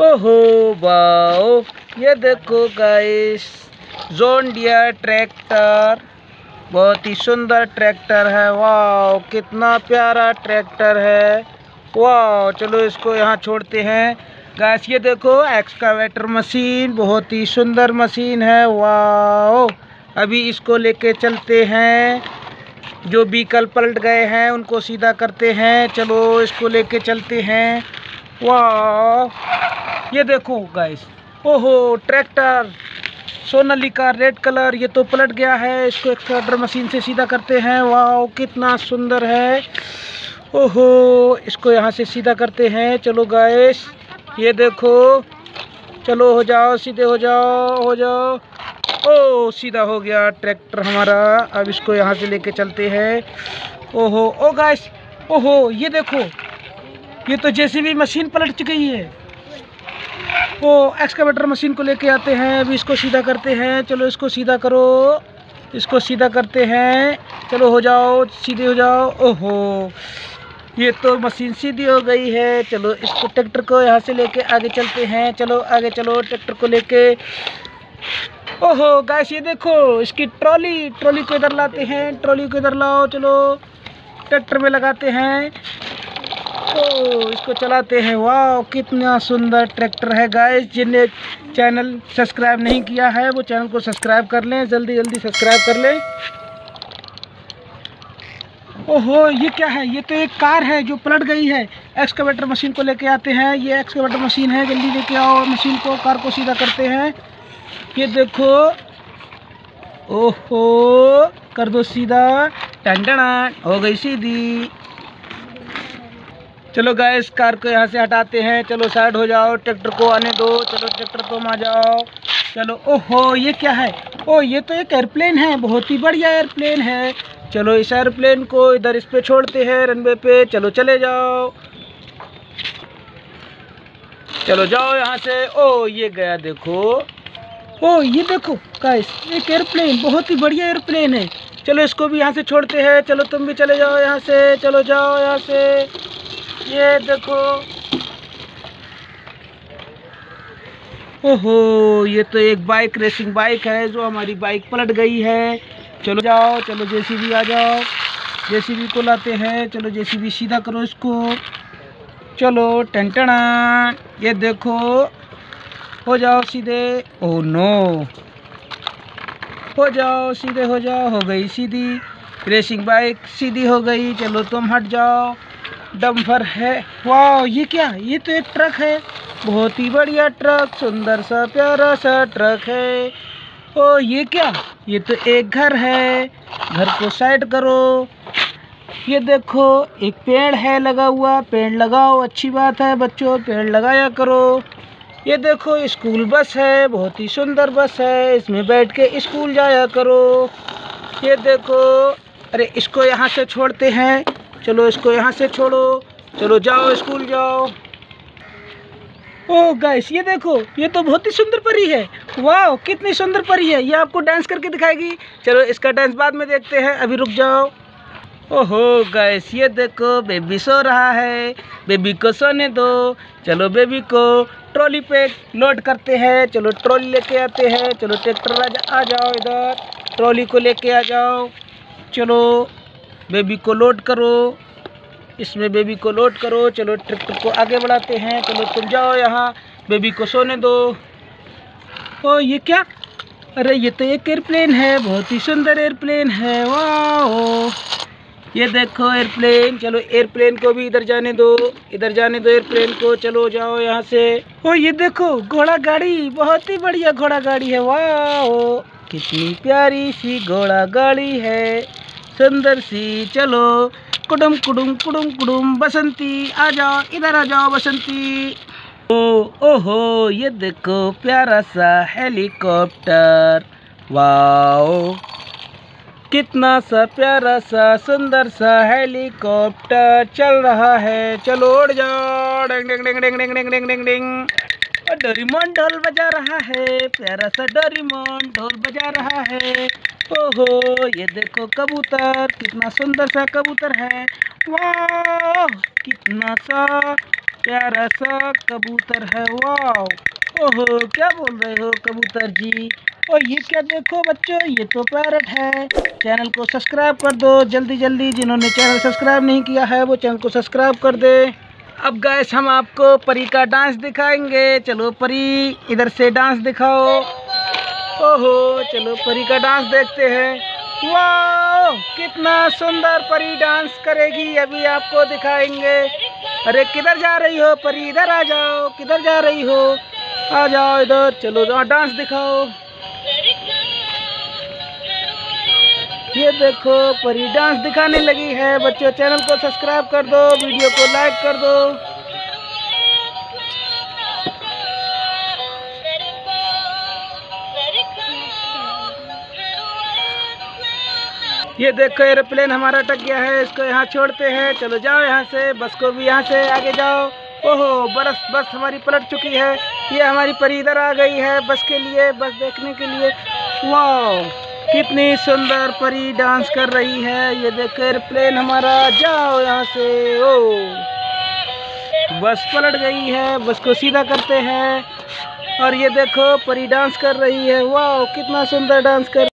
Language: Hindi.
ओहो, वाओ। ये देखो गाइस जोन डियर ट्रैक्टर बहुत ही सुंदर ट्रैक्टर है। वाओ, कितना प्यारा ट्रैक्टर है। वाह चलो इसको यहाँ छोड़ते हैं। गैस ये देखो एक्सकावेटर मशीन बहुत ही सुंदर मशीन है। वाओ, अभी इसको लेके चलते हैं। जो व्हीकल पलट गए हैं, उनको सीधा करते हैं। चलो, इसको लेके चलते हैं। वाह ये देखो गैस ओहो ट्रैक्टर सोनालिका रेड कलर ये तो पलट गया है. इसको एक एक्सट्राडर मशीन से सीधा करते हैं. वाह कितना सुंदर है. ओहो, इसको यहाँ से सीधा करते हैं. चलो गैस ये देखो. चलो, हो जाओ, सीधे हो जाओ हो जाओ. ओ, सीधा हो गया ट्रैक्टर हमारा. अब इसको यहाँ से लेके चलते हैं. ओहो, ओ गैस ओहो, ये देखो. ये तो जैसी भी मशीन पलट चुकी है. वो एक्सकावेटर मशीन को लेके आते हैं, अभी इसको सीधा करते हैं। चलो इसको सीधा करो, इसको सीधा करते हैं। चलो हो जाओ, सीधे हो जाओ। ओहो, ये तो मशीन सीधी हो गई है। चलो इसको ट्रैक्टर को यहाँ से लेके आगे चलते हैं। चलो आगे चलो ट्रैक्टर को लेके। ओहो गैस ये देखो, इसकी ट्रॉली ट्रॉली को इधर लाते हैं। ट्रॉली को इधर लाओ, चलो। ट्रैक्टर में लगाते हैं। तो इसको चलाते हैं। वाह कितना सुंदर ट्रैक्टर है गाइस जिन्हें चैनल सब्सक्राइब नहीं किया है, वो चैनल को सब्सक्राइब कर लें, जल्दी जल्दी सब्सक्राइब कर लें। ओहो, ये क्या है? ये तो एक कार है जो पलट गई है। एक्सकवेटर मशीन को लेके आते हैं। ये एक्सकवेटर मशीन है, जल्दी लेके आओ। मशीन को कार को सीधा करते हैं। ये देखो। ओहो, कर दो सीधा। टंडना हो गई सीधी। चलो गैस कार को यहाँ से हटाते हैं। चलो साइड हो जाओ ट्रैक्टर को आने दो। चलो ट्रैक्टर तुम आ जाओ। चलो, ओहो, ये क्या है? ओ, ये तो एक एयरप्लेन है। बहुत ही बढ़िया एयरप्लेन है। चलो इस एयरप्लेन को इधर इस पे छोड़ते हैं रनवे पे। चलो चले जाओ। चलो जाओ यहाँ से। ओ, ये गया देखो। ओ, ये देखो गाइस एक एयरप्लेन बहुत ही बढ़िया एयरप्लेन है। चलो इसको भी यहाँ से छोड़ते हैं। चलो तुम भी चले जाओ यहाँ से। चलो जाओ यहाँ से। ये देखो। ओहो, ये तो एक बाइक रेसिंग बाइक है जो हमारी बाइक पलट गई है। चलो जाओ, चलो जेसीबी आ जाओ। जेसीबी को लाते हैं। चलो जेसीबी सीधा करो इसको। चलो टेंटना ये देखो, हो जाओ सीधे। Oh no. हो जाओ, सीधे हो जाओ, हो गई सीधी। रेसिंग बाइक सीधी हो गई। चलो तुम हट जाओ। डम्फर है। वाह ये क्या? ये तो एक ट्रक है। बहुत ही बढ़िया ट्रक, सुंदर सा प्यारा सा ट्रक है। ओ, ये क्या? ये तो एक घर है। घर को साइड करो। ये देखो, एक पेड़ है लगा हुआ। पेड़ लगाओ, अच्छी बात है बच्चों, पेड़ लगाया करो। ये देखो, स्कूल बस है, बहुत ही सुंदर बस है। इसमें बैठ के स्कूल जाया करो। ये देखो, अरे इसको यहाँ से छोड़ते हैं। चलो इसको यहाँ से छोड़ो। चलो जाओ, स्कूल जाओ। ओ गाइस ये देखो, ये तो बहुत ही सुंदर परी है। वाह कितनी सुंदर परी है। ये आपको डांस करके दिखाएगी। चलो, इसका डांस बाद में देखते हैं। अभी रुक जाओ। ओहो गैस ये देखो बेबी सो रहा है। बेबी को सोने दो। चलो बेबी को ट्रॉली पे लोड करते हैं। चलो ट्रॉली लेके आते हैं। चलो ट्रैक्टर आ जाओ इधर। ट्रॉली को लेके आ जाओ। चलो बेबी को लोड करो। इसमें बेबी को लोड करो। चलो ट्रैक्टर को आगे बढ़ाते हैं। चलो तुम जाओ यहाँ। बेबी को सोने दो। ओ, ये क्या? अरे, ये तो एक एयरप्लेन है। बहुत ही सुंदर एयरप्लेन है। वाह ये देखो एयरप्लेन। चलो एयरप्लेन को भी इधर जाने दो। इधर जाने दो एयरप्लेन को। चलो जाओ यहाँ से। ओ, ये देखो, घोड़ा गाड़ी। बहुत ही बढ़िया घोड़ा गाड़ी है। वाह कितनी प्यारी सी घोड़ा गाड़ी है। सुंदर सी चलो। कुडुम कुडुम कुडुम कुडुम, बसंती आ जाओ इधर आ जाओ बसंती। ओ, ओहो, ये देखो, प्यारा सा हेलीकॉप्टर। वाओ। कितना सा प्यारा सा, सुंदर सा हेलीकॉप्टर चल रहा है। चलो, उड़ जाओ डिंग डिंग डिंग डिंग डिंग डिंग डिंग डिंग। डोरीमोन ढोल बजा रहा है। प्यारा सा डोरीमोन ढोल बजा रहा है। ओहो, ये देखो कबूतर, कितना सुंदर सा कबूतर है। वाह, कितना सा प्यारा सा कबूतर है, वाह। ओहो, क्या बोल रहे हो कबूतर जी? और ये क्या देखो बच्चों, ये तो पैरट है। चैनल को सब्सक्राइब कर दो, जल्दी जल्दी, जिन्होंने चैनल सब्सक्राइब नहीं किया है, वो चैनल को सब्सक्राइब कर दे। अब गैस हम आपको परी का डांस दिखाएँगे। चलो परी, इधर से डांस दिखाओ। ओहो, चलो परी का डांस देखते हैं। वाह कितना सुंदर परी डांस करेगी, अभी आपको दिखाएँगे। अरे, किधर जा रही हो परी? इधर आ जाओ, किधर जा रही हो? आ जाओ इधर, चलो डांस दिखाओ। ये देखो, परी डांस दिखाने लगी है। बच्चों, चैनल को सब्सक्राइब कर दो, वीडियो को लाइक कर दो। ये देखो एरोप्लेन हमारा टक गया है, इसको यहाँ छोड़ते हैं। चलो जाओ यहाँ से, बस को भी यहाँ से आगे जाओ। ओहो, बरस, बस हमारी पलट चुकी है। ये हमारी परी इधर आ गई है, बस के लिए, बस देखने के लिए। वाह कितनी सुंदर परी डांस कर रही है। ये देखो एयरप्लेन हमारा, जाओ यहाँ से। ओ, बस पलट गई है, बस को सीधा करते हैं। और ये देखो, परी डांस कर रही है। वाह कितना सुंदर डांस कर